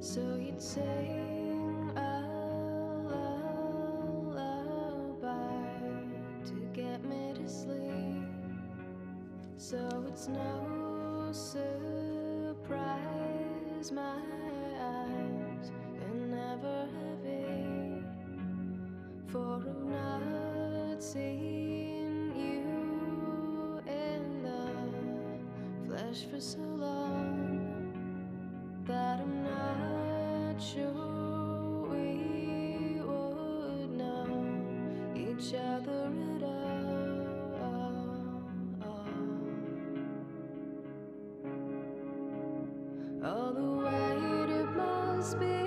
would sing a lullaby to get me to sleep. So it's no surprise my eyes are never heavy for I've not seen you in the flesh for so long. each other at all. All the way it must be.